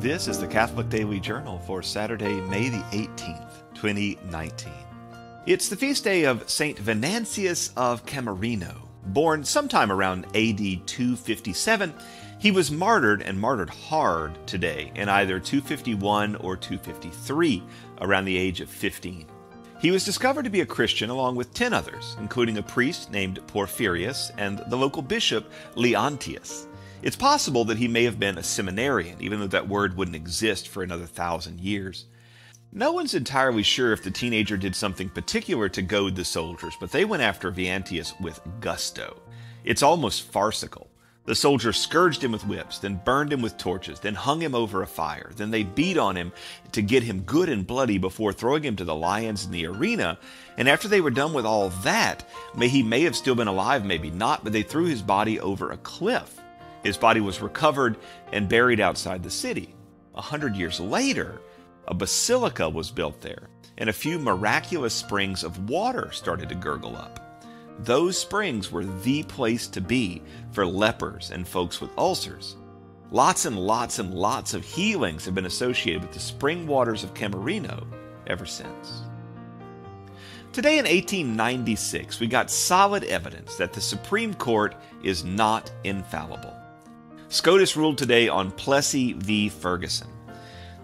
This is the Catholic Daily Journal for Saturday, May the 18th, 2019. It's the feast day of St. Venantius of Camerino. Born sometime around AD 257, he was martyred and martyred hard today in either 251 or 253, around the age of 15. He was discovered to be a Christian along with 10 others, including a priest named Porphyrius and the local bishop Leontius. It's possible that he may have been a seminarian, even though that word wouldn't exist for another thousand years. No one's entirely sure if the teenager did something particular to goad the soldiers, but they went after Venantius with gusto. It's almost farcical. The soldiers scourged him with whips, then burned him with torches, then hung him over a fire. Then they beat on him to get him good and bloody before throwing him to the lions in the arena. And after they were done with all that, may he may have still been alive, maybe not, but they threw his body over a cliff. His body was recovered and buried outside the city. A hundred years later, a basilica was built there, and a few miraculous springs of water started to gurgle up. Those springs were the place to be for lepers and folks with ulcers. Lots and lots and lots of healings have been associated with the spring waters of Camerino ever since. Today in 1896, we got solid evidence that the Supreme Court is not infallible. SCOTUS ruled today on Plessy v. Ferguson.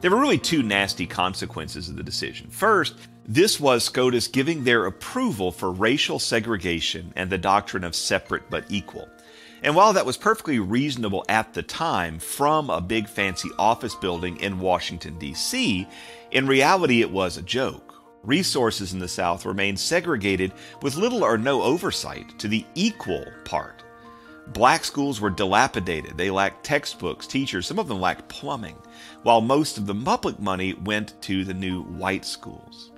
There were really two nasty consequences of the decision. First, this was SCOTUS giving their approval for racial segregation and the doctrine of separate but equal. And while that was perfectly reasonable at the time from a big fancy office building in Washington, D.C., in reality it was a joke. Resources in the South remained segregated with little or no oversight to the equal part. Black schools were dilapidated. They lacked textbooks, teachers, some of them lacked plumbing, while most of the public money went to the new white schools.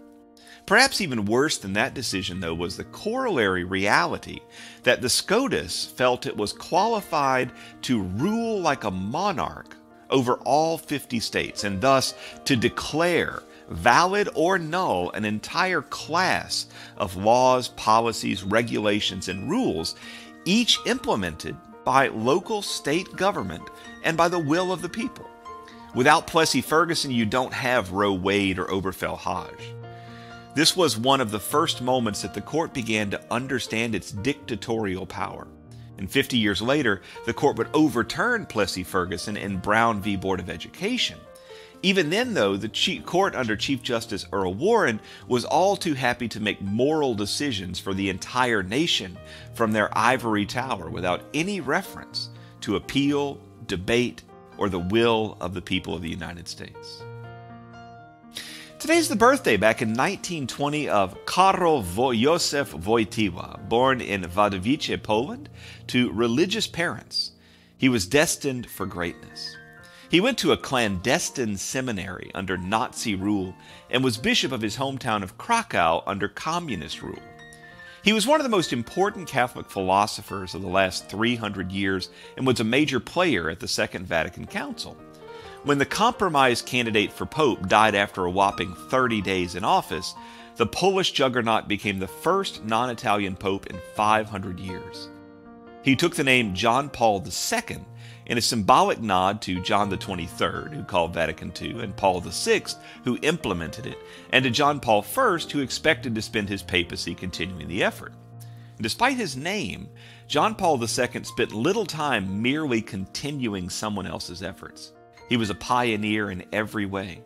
Perhaps even worse than that decision, though, was the corollary reality that the SCOTUS felt it was qualified to rule like a monarch over all 50 states, and thus to declare valid or null an entire class of laws, policies, regulations, and rules each implemented by local state government and by the will of the people. Without Plessy Ferguson, you don't have Roe Wade or Obergefell Hodge. This was one of the first moments that the court began to understand its dictatorial power. And 50 years later, the court would overturn Plessy Ferguson in Brown v. Board of Education. Even then, though, the court under Chief Justice Earl Warren was all too happy to make moral decisions for the entire nation from their ivory tower without any reference to appeal, debate, or the will of the people of the United States. Today's the birthday back in 1920 of Karol Josef Wojtyła, born in Wadowice, Poland, to religious parents. He was destined for greatness. He went to a clandestine seminary under Nazi rule and was bishop of his hometown of Krakow under communist rule. He was one of the most important Catholic philosophers of the last 300 years and was a major player at the Second Vatican Council. When the compromise candidate for Pope died after a whopping 30 days in office, the Polish juggernaut became the first non Italian Pope in 500 years. He took the name John Paul II in a symbolic nod to John 23rd, who called Vatican II, and Paul VI, who implemented it, and to John Paul I, who expected to spend his papacy continuing the effort. Despite his name, John Paul II spent little time merely continuing someone else's efforts. He was a pioneer in every way.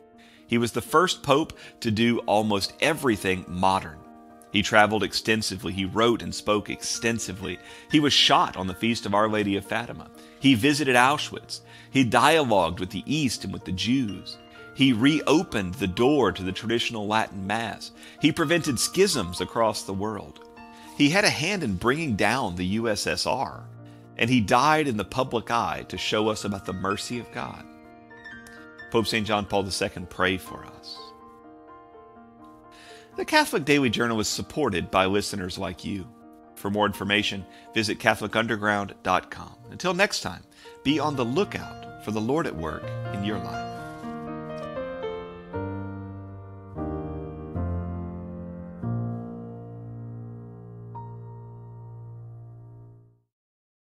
He was the first pope to do almost everything modern. He traveled extensively. He wrote and spoke extensively. He was shot on the feast of Our Lady of Fatima. He visited Auschwitz. He dialogued with the East and with the Jews. He reopened the door to the traditional Latin Mass. He prevented schisms across the world. He had a hand in bringing down the USSR. And he died in the public eye to show us about the mercy of God. Pope St. John Paul II, pray for us. The Catholic Daily Journal is supported by listeners like you. For more information, visit CatholicUnderground.com. Until next time, be on the lookout for the Lord at work in your life.